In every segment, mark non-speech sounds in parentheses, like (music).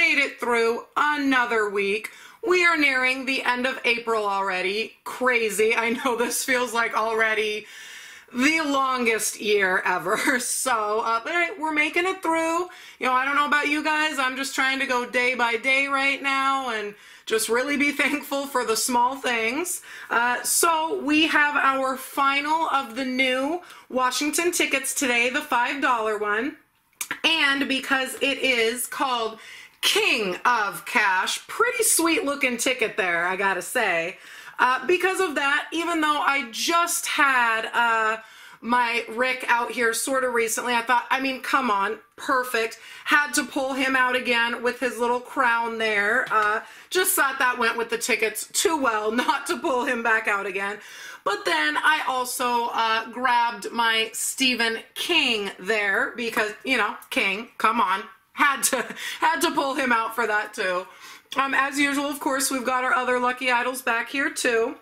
made it through another week. We are nearing the end of April already. Crazy. I know this feels like already the longest year ever. (laughs) So, uh, but we're making it through. You know, I don't know about you guys. I'm just trying to go day by day right now and just really be (laughs) thankful for the small things. Uh, so we have our final of the new Washington tickets today, the $5 one. And because it is called King of Cash, pretty sweet looking ticket there, I gotta say. Uh, because of that, even though I just had uh, my Rick out here sort of recently, I thought, I mean, come on, perfect. Had to pull him out again with his little crown there. Uh, just thought that went with the tickets too well (laughs) not to pull him back out again. But then I also uh, grabbed my Stephen King there because, you know, King, come on, had to had to pull him out for that too. Um, as usual, of course, we've got our other lucky idols back here too.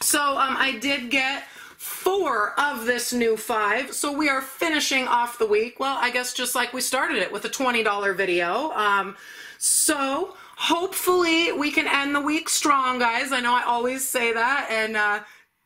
So um, I did get four of this new five. So we are finishing off the week. Well, I guess just like we started it with a $20 video. Um, so hopefully we can end the week strong, guys. I know I always say that and uh,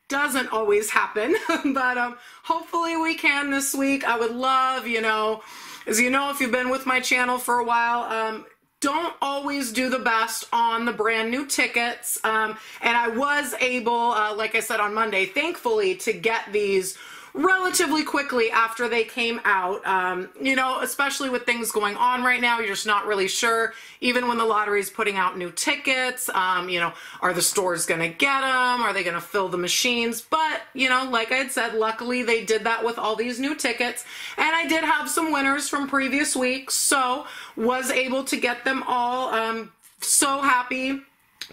doesn't always happen, (laughs) but um, hopefully we can this week. I would love, you know, as you know, if you've been with my channel for a while, um, don't always do the best on the brand new tickets. Um, and I was able, uh, like I said on Monday, thankfully, to get these relatively quickly after they came out. Um, you know, especially with things going on right now, you're just not really sure. Even when the lottery is putting out new tickets, um, you know, are the stores going to get them? Are they going to fill the machines? But, you know, like I had said, luckily they did that with all these new tickets. And I did have some winners from previous weeks, so was able to get them all. Um, so happy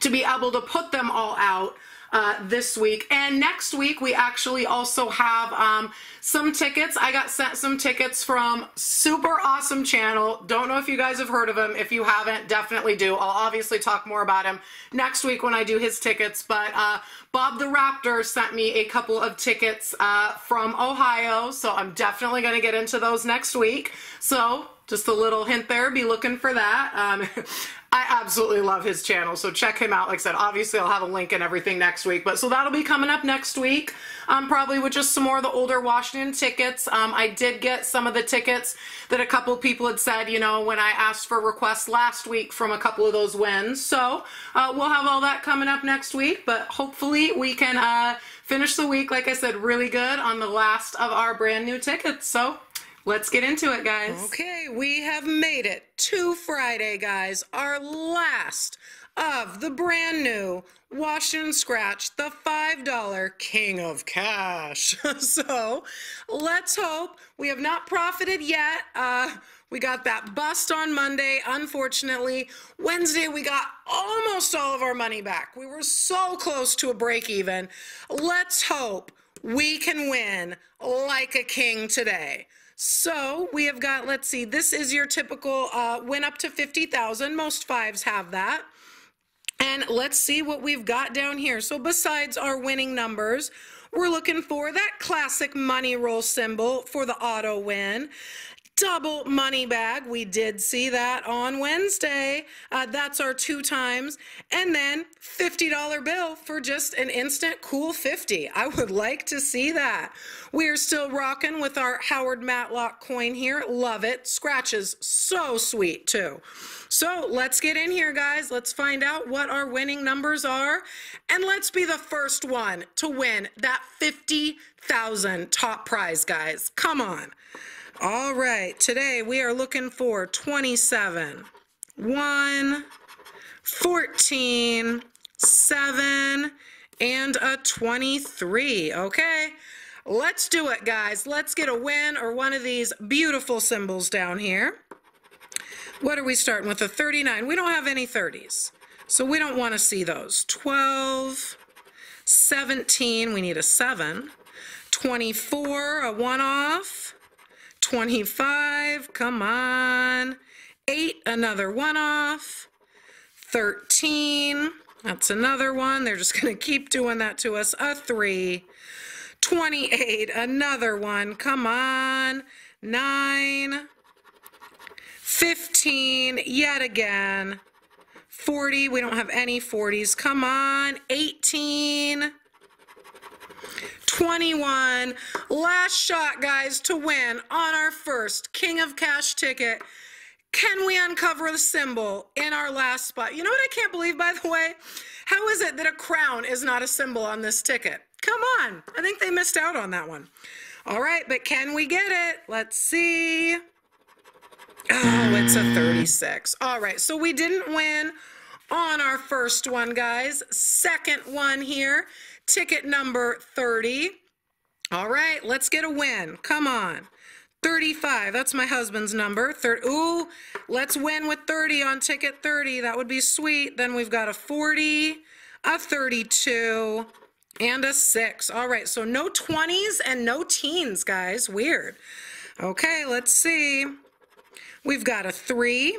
to be able to put them all out uh, this week. And next week, we actually also have um, some tickets. I got sent some tickets from super awesome channel. Don't know if you guys have heard of him. If you haven't, definitely do. I'll obviously talk more about him next week when I do his tickets. But uh, Bob the Raptor sent me a couple of tickets uh, from Ohio. So I'm definitely going to get into those next week. So just a little hint there. Be looking for that. Um, (laughs) I absolutely love his channel, so check him out. Like I said, obviously I'll have a link and everything next week, but so that'll be coming up next week, um, probably with just some more of the older Washington tickets. Um, I did get some of the tickets that a couple people had said, you know, when I asked for requests last week from a couple of those wins. So uh, we'll have all that coming up next week, but hopefully we can uh, finish the week, like I said, really good on the last of our brand new tickets. So Let's get into it, guys. Okay, we have made it to Friday, guys. Our last of the brand new Washington Scratch, the $5 King of Cash. (laughs) so let's hope. We have not profited yet. Uh, we got that bust on Monday, unfortunately. Wednesday, we got almost all of our money back. We were so close to a break even. Let's hope we can win like a king today. So we have got, let's see, this is your typical uh, win up to 50,000. Most fives have that. And let's see what we've got down here. So besides our winning numbers, we're looking for that classic money roll symbol for the auto win double money bag. We did see that on Wednesday. Uh, that's our two times. And then $50 bill for just an instant cool 50. I would like to see that. We are still rocking with our Howard Matlock coin here. Love it. Scratches so sweet too. So let's get in here, guys. Let's find out what our winning numbers are. And let's be the first one to win that 50,000 top prize, guys. Come on. All right, today we are looking for 27, 1, 14, 7, and a 23. Okay, let's do it, guys. Let's get a win or one of these beautiful symbols down here. What are we starting with? A 39. We don't have any 30s, so we don't want to see those. 12, 17, we need a 7, 24, a one off, 25, come on. 8, another one off. 13, that's another one. They're just going to keep doing that to us. A 3. 28, another one. Come on. 9. 15, yet again. 40, we don't have any 40s. Come on, 18. 21. Last shot, guys, to win on our first King of Cash ticket. Can we uncover the symbol in our last spot? You know what I can't believe, by the way? How is it that a crown is not a symbol on this ticket? Come on. I think they missed out on that one. All right, but can we get it? Let's see. Oh, it's a 36. All right, so we didn't win on our first one, guys. Second one here, ticket number 30. All right, let's get a win. Come on. 35, that's my husband's number. Thir Ooh, let's win with 30 on ticket 30. That would be sweet. Then we've got a 40, a 32, and a 6. All right, so no 20s and no teens, guys. Weird. Okay, let's see. We've got a 3,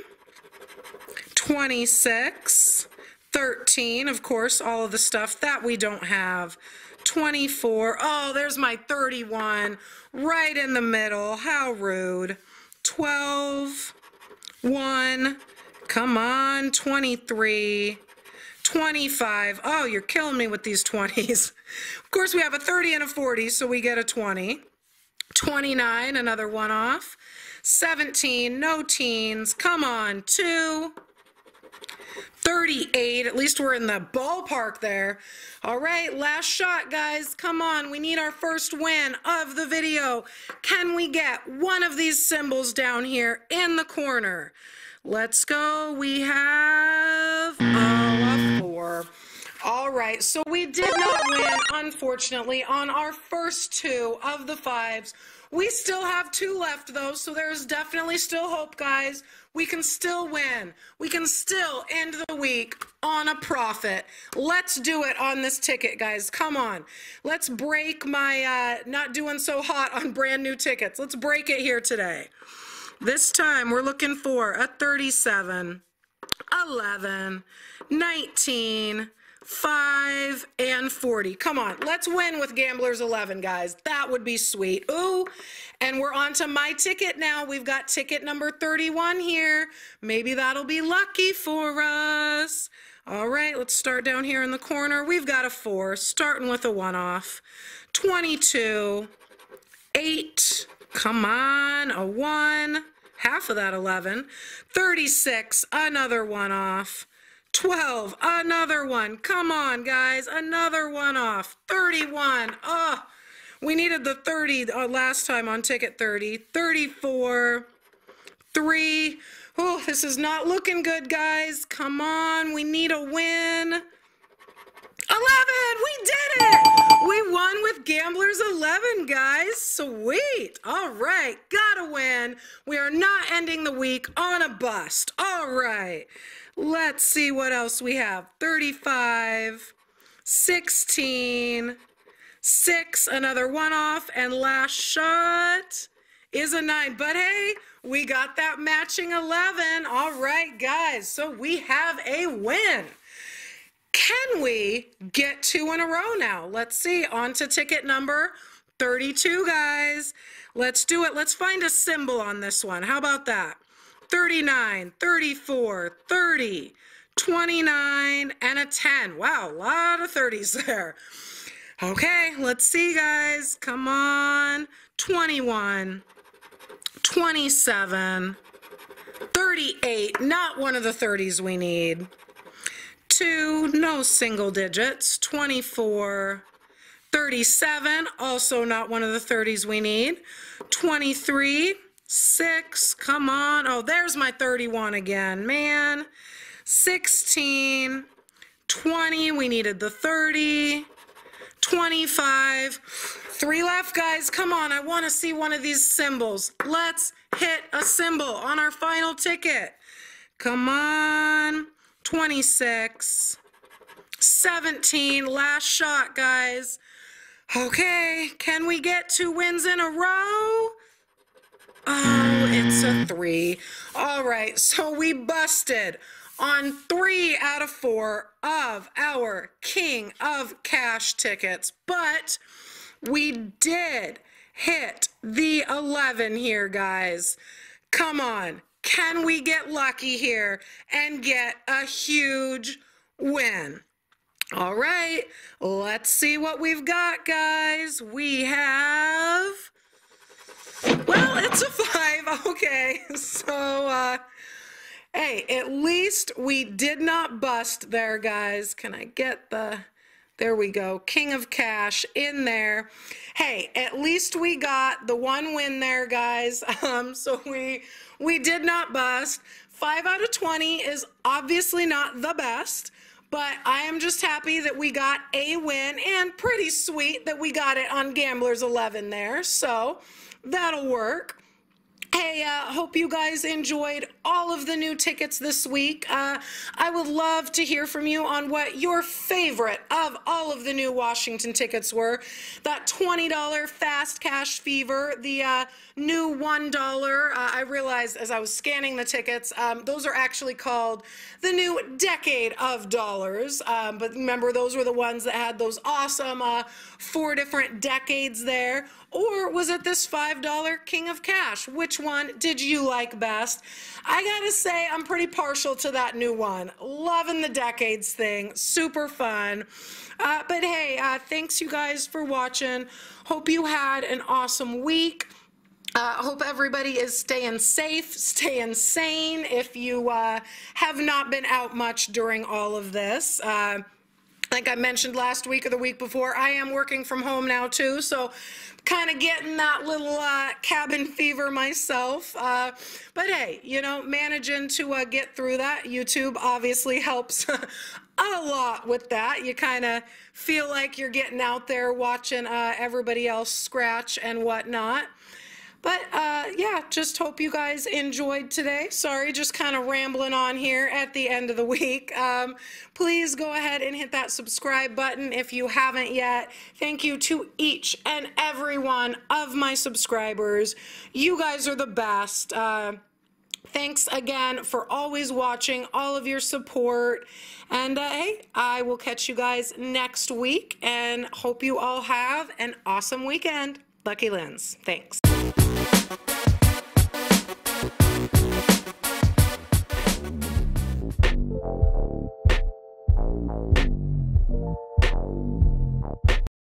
26, 13, of course, all of the stuff that we don't have. 24. Oh, there's my 31 right in the middle. How rude. 12, 1, come on, 23, 25. Oh, you're killing me with these 20s. (laughs) Of course, we have a 30 and a 40, so we get a 20. 29, another one off. 17, no teens. Come on, 2. 38. At least we're in the ballpark there. All right, last shot, guys. Come on, we need our first win of the video. Can we get one of these symbols down here in the corner? Let's go. We have oh, a four. All right, so we did not win, unfortunately, on our first two of the fives. We still have two left, though, so there's definitely still hope, guys. We can still win. We can still end the week on a profit. Let's do it on this ticket, guys. Come on. Let's break my uh, not doing so hot on brand new tickets. Let's break it here today. This time we're looking for a 37, 11, 19, 5, and 40. Come on, let's win with Gamblers 11, guys. That would be sweet. Ooh, and we're on to my ticket now. We've got ticket number 31 here. Maybe that'll be lucky for us. All right, let's start down here in the corner. We've got a 4, starting with a 1 off. 22, 8, come on, a 1, half of that 11. 36, another 1 off. 12, another one. Come on, guys, another one off. 31, oh, we needed the 30 uh, last time on ticket 30. 34, 3. Oh, this is not looking good, guys. Come on, we need a win. 11, we did it! We won with Gamblers 11, guys. Sweet. All right, gotta win. We are not ending the week on a bust. All right. Let's see what else we have. 35, 16, 6, another one off, and last shot is a 9. But hey, we got that matching 11. All right, guys, so we have a win. Can we get two in a row now? Let's see. On to ticket number 32, guys. Let's do it. Let's find a symbol on this one. How about that? 39, 34, 30, 29, and a 10. Wow, a lot of 30s there. Okay, let's see, guys. Come on. 21, 27, 38, not one of the 30s we need. 2, no single digits. 24, 37, also not one of the 30s we need. 23, Six, come on. Oh, there's my 31 again, man. 16, 20, we needed the 30, 25. Three left, guys. Come on, I want to see one of these symbols. Let's hit a symbol on our final ticket. Come on. 26, 17, last shot, guys. Okay, can we get two wins in a row? Oh, it's a three. All right, so we busted on three out of four of our King of Cash tickets, but we did hit the 11 here, guys. Come on. Can we get lucky here and get a huge win? All right, let's see what we've got, guys. We have, well, it's a five. (laughs) Okay, so, uh, hey, at least we did not bust there, guys. Can I get the, there we go, King of Cash in there. Hey, at least we got the one win there, guys. (laughs) Um, so we, we did not bust. Five out of 20 is obviously not the best. But I am just happy that we got a win and pretty sweet that we got it on Gamblers 11 there. So that'll work. Hey, uh, hope you guys enjoyed all of the new tickets this week. Uh, I would love to hear from you on what your favorite of all of the new Washington tickets were. That $20 Fast Cash Fever, the uh, new $1. Uh, I realized as I was scanning the tickets, um, those are actually called the new Decade of Dollars. Um, but remember, those were the ones that had those awesome uh, four different decades there. Or was it this $5 King of Cash? Which one did you like best? I gotta say, I'm pretty partial to that new one. Loving the decades thing, super fun. Uh, but hey, uh, thanks you guys for watching. Hope you had an awesome week. Uh, hope everybody is staying safe, staying sane if you uh, have not been out much during all of this. Uh, like I mentioned last week or the week before, I am working from home now too, so kind of getting that little uh, cabin fever myself. Uh, but hey, you know, managing to uh, get through that. YouTube obviously helps (laughs) a lot with that. You kind of feel like you're getting out there watching uh, everybody else scratch and whatnot. But uh, yeah, just hope you guys enjoyed today. Sorry, just kind of rambling on here at the end of the week. Um, please go ahead and hit that subscribe button if you haven't yet. Thank you to each and every one of my subscribers. You guys are the best. Uh, thanks again for always watching, all of your support. And uh, hey, I will catch you guys next week and hope you all have an awesome weekend. Lucky Linz. Thanks. Bye.